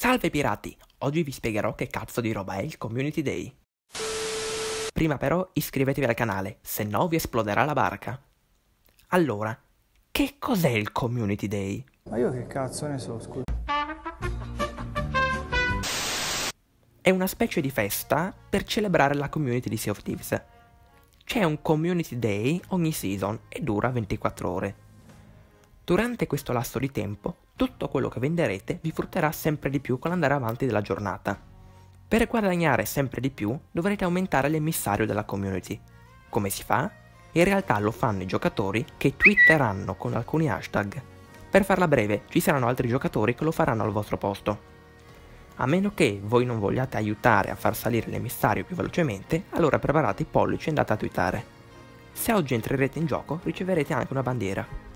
Salve pirati! Oggi vi spiegherò che cazzo di roba è il Community Day. Prima però iscrivetevi al canale, se no vi esploderà la barca. Allora, che cos'è il Community Day? Ma io che cazzo ne so, scusa. È una specie di festa per celebrare la community di Sea of Thieves. C'è un Community Day ogni season e dura 24 ore. Durante questo lasso di tempo, tutto quello che venderete vi frutterà sempre di più con l'andare avanti della giornata. Per guadagnare sempre di più dovrete aumentare l'emissario della community. Come si fa? In realtà lo fanno i giocatori che twitteranno con alcuni hashtag. Per farla breve, ci saranno altri giocatori che lo faranno al vostro posto. A meno che voi non vogliate aiutare a far salire l'emissario più velocemente, allora preparate i pollici e andate a twittare. Se oggi entrerete in gioco riceverete anche una bandiera.